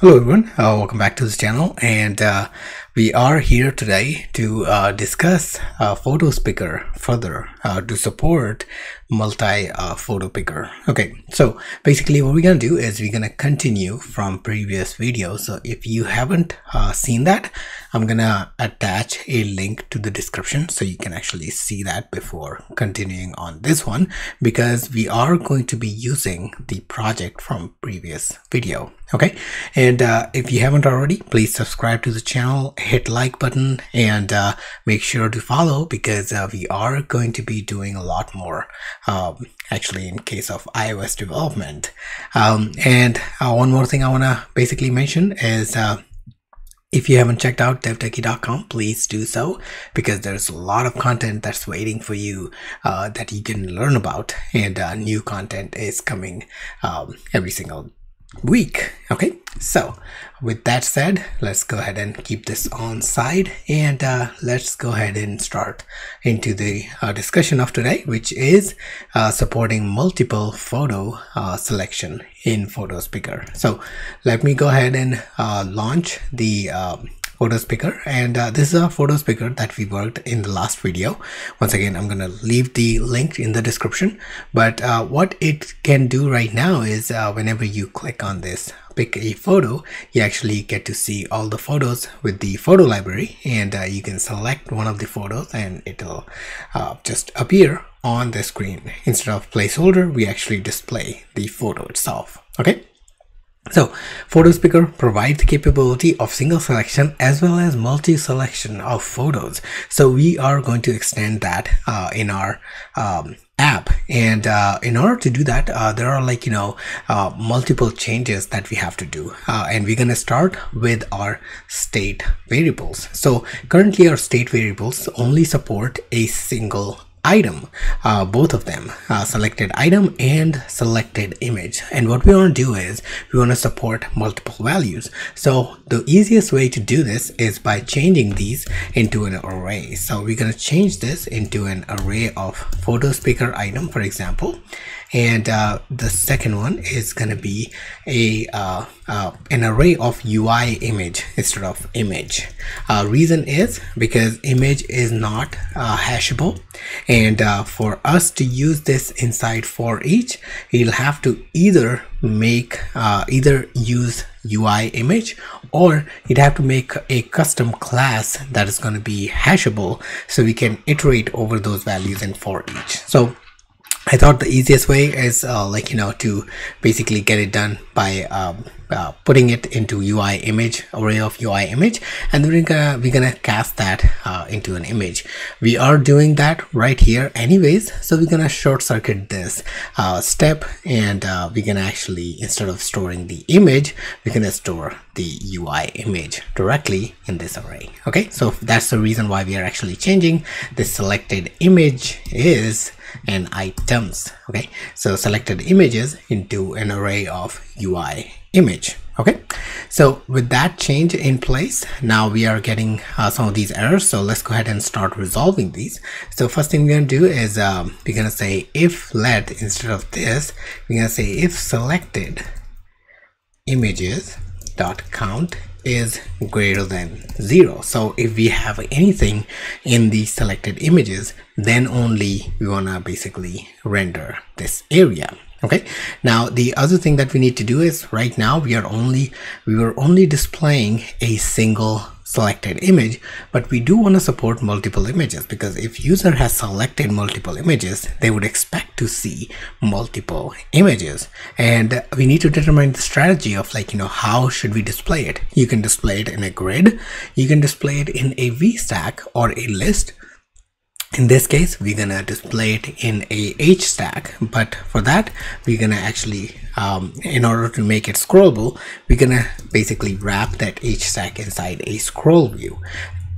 Hello everyone, uh, welcome back to this channel and uh, we are here today to uh, discuss uh, photos picker further uh, to support multi uh, photo picker. Okay so basically what we're gonna do is we're gonna continue from previous video so if you haven't uh, seen that I'm gonna attach a link to the description so you can actually see that before continuing on this one because we are going to be using the project from previous video. Okay and uh, if you haven't already please subscribe to the channel hit like button and uh, make sure to follow because uh, we are going to be doing a lot more um, actually in case of iOS development. Um, and uh, one more thing I want to basically mention is uh, if you haven't checked out devtechie.com, please do so because there's a lot of content that's waiting for you uh, that you can learn about, and uh, new content is coming um, every single week. Okay, so with that said, let's go ahead and keep this on side and uh, let's go ahead and start into the uh, discussion of today, which is uh, supporting multiple photo uh, selection in Photos Picker. So let me go ahead and uh, launch the um, photos picker and uh, this is a photos picker that we worked in the last video. Once again i'm gonna leave the link in the description. But uh, what it can do right now is uh, whenever you click on this pick a photo you actually get to see all the photos with the photo library. And uh, you can select one of the photos and it'll uh, just appear on the screen. Instead of placeholder we actually display the photo itself. Okay so Photos Picker provides the capability of single selection as well as multi-selection of photos. So we are going to extend that uh, in our um, app. And uh, in order to do that uh, there are like you know uh, multiple changes that we have to do. Uh, and we're gonna start with our state variables. So currently our state variables only support a single item uh, both of them uh, selected item and selected image. And what we want to do is we want to support multiple values. So the easiest way to do this is by changing these into an array. So we're going to change this into an array of photos picker item for example and uh, the second one is going to be a uh, uh, an array of UI image instead of image. Uh, reason is because image is not uh, hashable and uh, for us to use this inside for each you'll have to either make either use UI image or you'd have to make a custom class that is going to be hashable so we can iterate over those values in for each. So I thought the easiest way is uh, like you know to basically get it done by um, uh, putting it into UI image array of UI image and then we're gonna we're gonna cast that uh, into an image. We are doing that right here anyways so we're gonna short circuit this uh, step and uh, we're gonna actually instead of storing the image we're gonna store the UI image directly in this array okay? So that's the reason why we are actually changing. The selected image is and items okay? So selected images into an array of UI image okay? So with that change in place now we are getting uh, some of these errors. So let's go ahead and start resolving these. So first thing we're going to do is um, we're going to say if let instead of this we're going to say if selected images dot count is greater than zero. So if we have anything in the selected images then only we want to basically render this area okay? Now the other thing that we need to do is right now we are only we were only displaying a single selected image but we do want to support multiple images because if user has selected multiple images they would expect to see multiple images. And we need to determine the strategy of like you know how should we display it. You can display it in a grid you can display it in a vstack or a list in this case we're gonna display it in a h stack but for that we're gonna actually um, in order to make it scrollable we're gonna basically wrap that h stack inside a scroll view.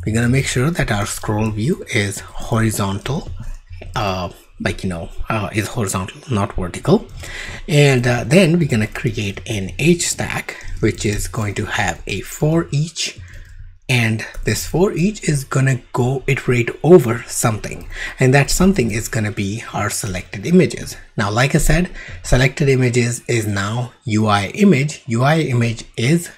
We're gonna make sure that our scroll view is horizontal uh, like you know uh, is horizontal not vertical. And uh, then we're gonna create an h stack which is going to have a for each and this for each is gonna go iterate over something. And that something is gonna be our selected images. Now like i said selected images is now ui image. Ui image is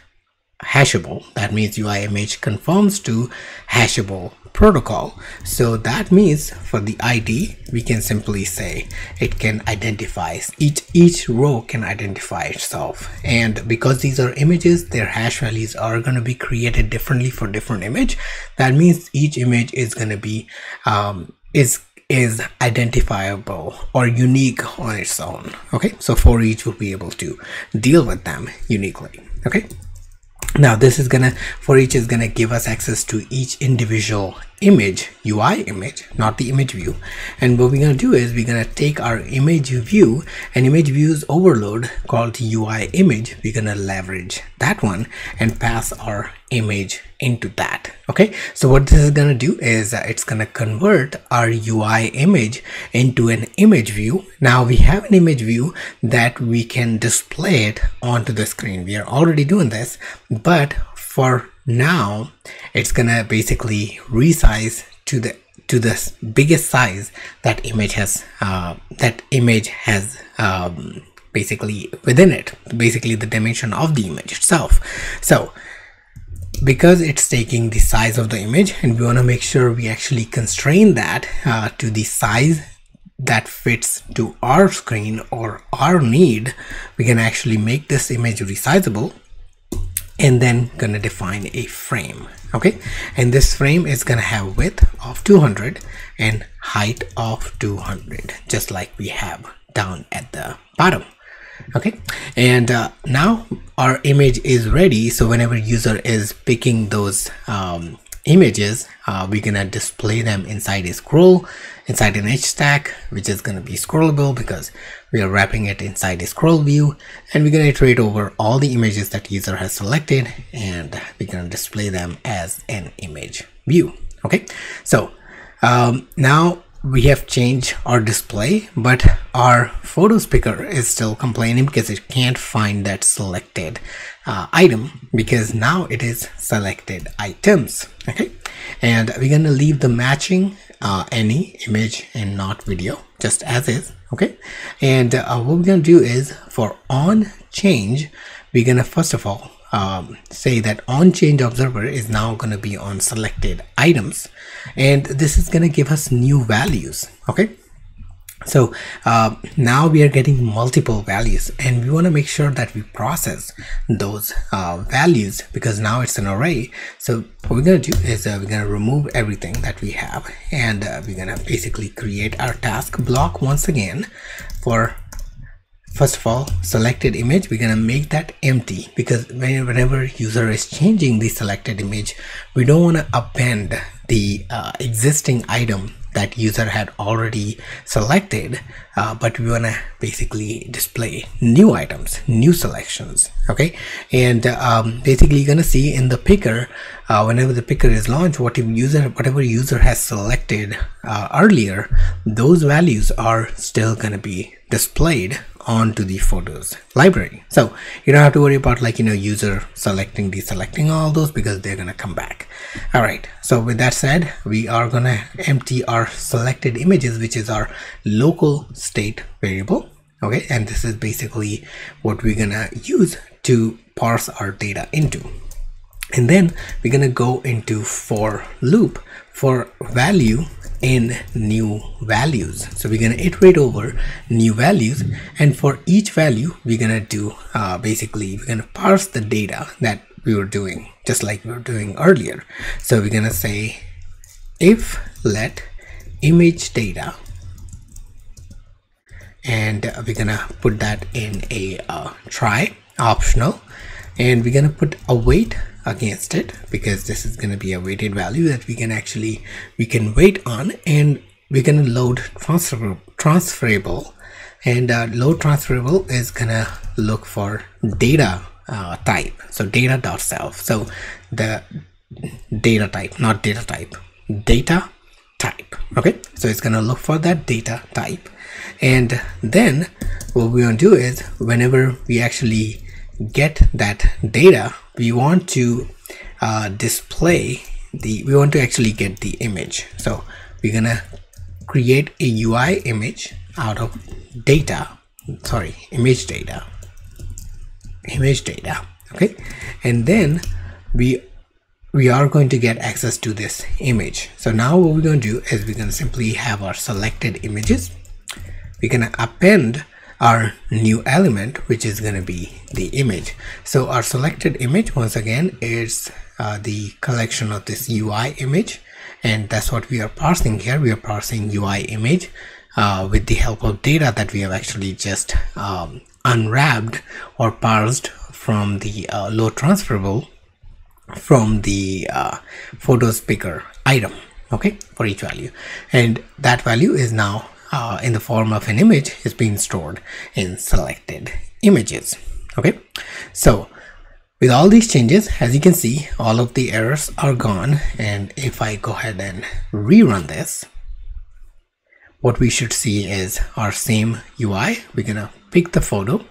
hashable. That means UI image conforms to hashable protocol. So that means for the ID we can simply say it can identify each each row can identify itself. And because these are images their hash values are going to be created differently for different image. That means each image is going to be um, is is identifiable or unique on its own. Okay so for each will be able to deal with them uniquely. Okay now this is gonna for each is gonna give us access to each individual image UI image not the image view. And what we're gonna do is we're gonna take our image view and image views overload called UI image. We're gonna leverage that one and pass our image into that. Okay? So what this is gonna do is uh, it's gonna convert our UI image into an image view. Now we have an image view that we can display it onto the screen. We are already doing this but for now it's gonna basically resize to the to the biggest size that image has uh, that image has um, basically within it basically the dimension of the image itself. So because it's taking the size of the image and we want to make sure we actually constrain that uh, to the size that fits to our screen or our need we can actually make this image resizable and then gonna define a frame okay? And this frame is gonna have width of 200 and height of 200 just like we have down at the bottom okay? And uh, now our image is ready so whenever user is picking those um, images uh, we're gonna display them inside a scroll inside an h stack which is to be scrollable because we are wrapping it inside a scroll view. And we're to iterate over all the images that user has selected and we're to display them as an image view okay? So um, now we have changed our display but our photos picker is still complaining because it can't find that selected uh, item because now it is selected items okay? And we're to leave the matching uh, any image and not video just as is okay? And uh, what we're to do is for on change we're to first of all um, say that on change observer is now going to be on selected items. And this is going to give us new values okay so uh, now we are getting multiple values and we want to make sure that we process those uh, values because now it's an array. So what we're going to do is uh, we're going to remove everything that we have and uh, we're going to basically create our task block once again for first of all selected image. We're going to make that empty because whenever user is changing the selected image we don't want to append the uh, existing item that user had already selected uh, but we want to basically display new items new selections okay? And um, basically you're gonna see in the picker uh, whenever the picker is launched whatever user whatever user has selected uh, earlier those values are still gonna be displayed onto the photos library. So you don't have to worry about like you know user selecting deselecting all those because they're gonna come back. All right so with that said we are gonna empty our selected images which is our local state variable okay? And this is basically what we're gonna use to parse our data into. And then we're gonna go into for loop for value in new values. So we're going to iterate over new values and for each value we're going to do uh, basically we're going to parse the data that we were doing just like we were doing earlier. So we're going to say if let image data and we're gonna put that in a uh, try optional and we're gonna put await against it because this is going to be a weighted value that we can actually we can wait on and we're going to load transfer transferable. And uh, load transferable is gonna look for data uh, type. So data dot self. So the data type not data type. Data type. Okay? So it's gonna look for that data type. And then what we want to do is whenever we actually get that data we want to uh, display the we want to actually get the image. So we're gonna create a UI image out of data. Sorry image data. Image data okay? And then we we are going to get access to this image. So now what we're going to do is we're going to simply have our selected images. We're going to append our new element which is going to be the image. So our selected image once again is uh, the collection of this UI image. And that's what we are parsing here. We are parsing UI image uh, with the help of data that we have actually just um, unwrapped or parsed from the uh, load transferable from the uh, photos picker item okay for each value. And that value is now uh, in the form of an image is being stored in selected images okay? So with all these changes as you can see all of the errors are gone and if I go ahead and rerun this what we should see is our same UI we're gonna pick the photo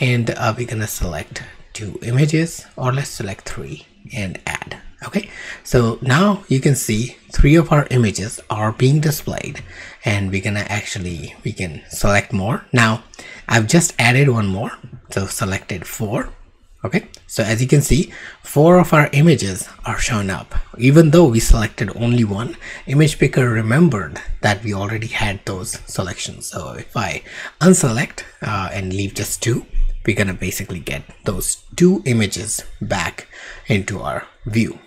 and uh, we're gonna select two images or let's select three and add okay so now you can see three of our images are being displayed and we're gonna actually we can select more. Now I've just added one more so selected four. Okay so as you can see four of our images are shown up. Even though we selected only one image picker remembered that we already had those selections. So if I unselect uh, and leave just two we're gonna basically get those two images back into our view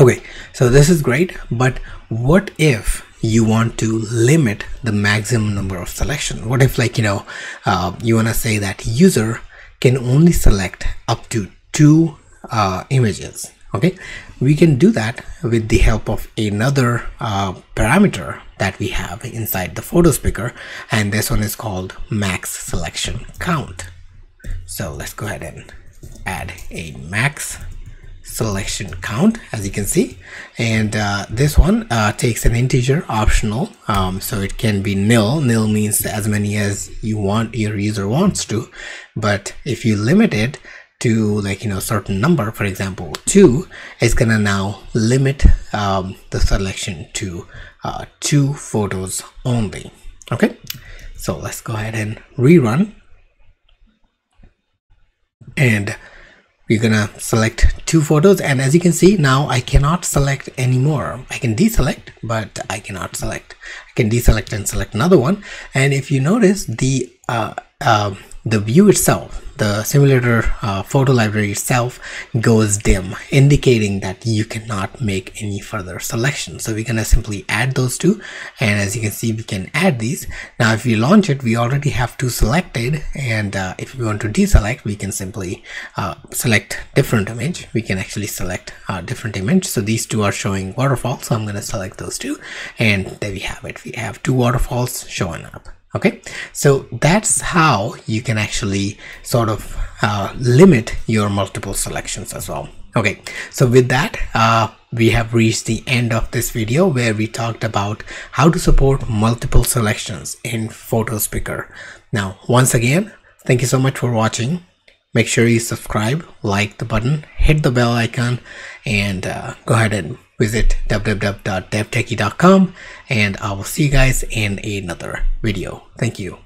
okay so this is great but what if you want to limit the maximum number of selection? What if like you know uh, you want to say that user can only select up to two uh, images okay? We can do that with the help of another uh, parameter that we have inside the photos picker and this one is called max selection count. So let's go ahead and add a max selection count as you can see. And uh, this one uh, takes an integer optional um, so it can be nil. Nil means as many as you want your user wants to. But if you limit it to like you know certain number for example two it's gonna now limit um, the selection to uh, two photos only. Okay? So let's go ahead and rerun. And we're gonna select two photos and as you can see now I cannot select anymore. I can deselect but I cannot select. I can deselect and select another one. And if you notice the uh, uh, the view itself the simulator uh, photo library itself goes dim indicating that you cannot make any further selection. So we're gonna simply add those two. And as you can see we can add these. Now if we launch it we already have two selected. And uh, if we want to deselect we can simply uh, select different image. We can actually select a different image. So these two are showing waterfall so I'm gonna select those two. And there we have it. We have two waterfalls showing up okay? So that's how you can actually sort of uh, limit your multiple selections as well. Okay? So with that uh, we have reached the end of this video where we talked about how to support multiple selections in photos picker now once again thank you so much for watching. Make sure you subscribe like the button hit the bell icon and uh, go ahead and visit www.devtechie.com and I will see you guys in another video. Thank you.